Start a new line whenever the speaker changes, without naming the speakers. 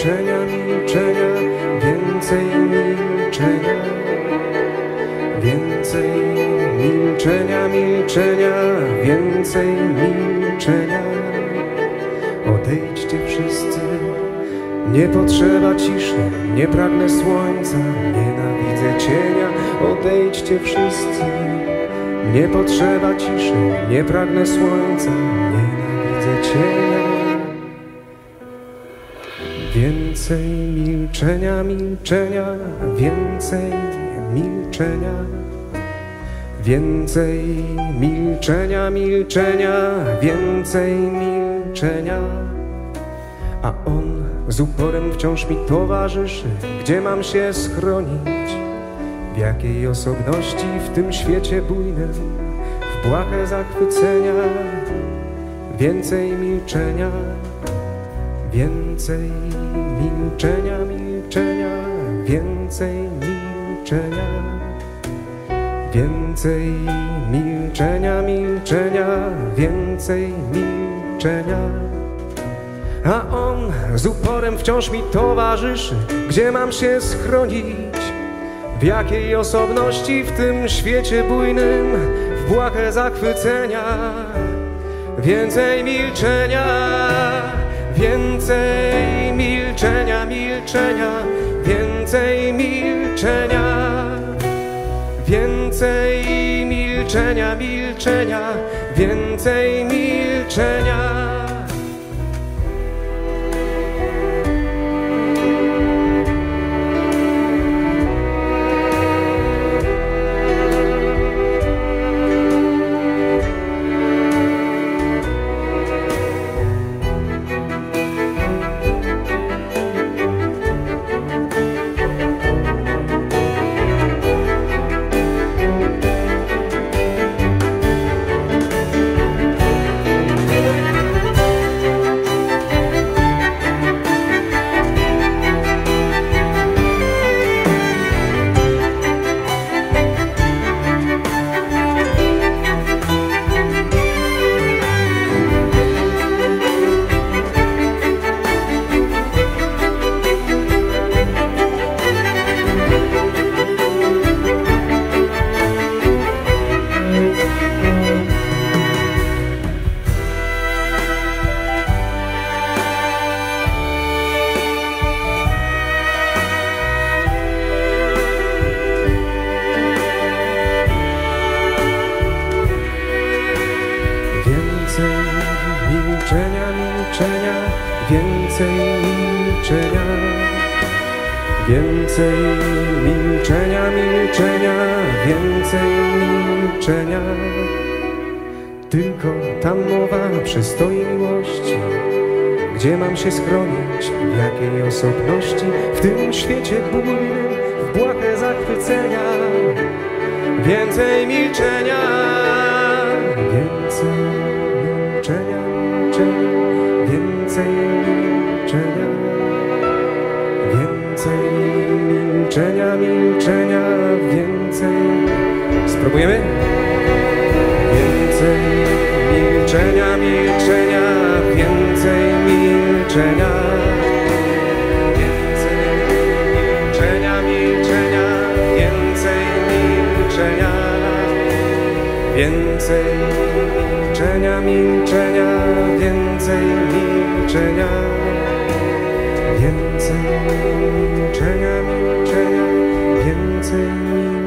milczenia, milczenia, więcej milczenia, więcej milczenia, milczenia, więcej milczenia. Odejdźcie wszyscy, nie potrzeba ciszy, nie pragnę słońca, nienawidzę cienia. Odejdźcie wszyscy, nie potrzeba ciszy, nie pragnę słońca, nienawidzę cienia. Więcej milczenia, milczenia, więcej milczenia. Więcej milczenia, milczenia, więcej milczenia. A on z uporem wciąż mi towarzyszy, gdzie mam się schronić, w jakiej osobności w tym świecie bujnym, w błahe zachwycenia, więcej milczenia. Więcej milczenia, milczenia, więcej milczenia. Więcej milczenia, milczenia, więcej milczenia. A on z uporem wciąż mi towarzyszy, gdzie mam się schronić, w jakiej osobności w tym świecie bujnym, w błahe zachwycenia. Więcej milczenia. Więcej milczenia, milczenia, więcej milczenia. Więcej milczenia, milczenia, więcej milczenia. Milczenia, milczenia, więcej milczenia. Więcej milczenia, milczenia, więcej milczenia. Tylko tam mowa przystoi miłości, gdzie mam się schronić, w jakiej osobności, w tym świecie bujnym, w błahe zachwycenia. Więcej milczenia, więcej milczenia, milczenia, więcej milczenia, więcej milczenia, milczenia, więcej. Spróbujemy? Więcej milczenia, milczenia, więcej milczenia. Więcej milczenia, milczenia, więcej milczenia. Więcej milczenia, milczenia, więcej milczenia. Więcej milczenia, milczenia, więcej milczenia.